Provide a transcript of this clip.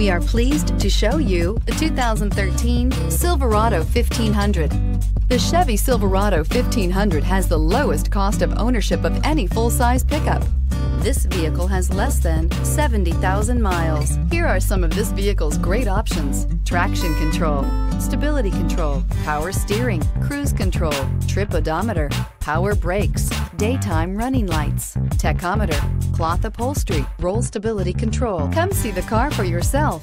We are pleased to show you the 2013 Silverado 1500. The Chevy Silverado 1500 has the lowest cost of ownership of any full-size pickup. This vehicle has less than 70,000 miles. Here are some of this vehicle's great options. Traction control, stability control, power steering, cruise control, trip odometer, power brakes, daytime running lights, tachometer, cloth upholstery, roll stability control. Come see the car for yourself.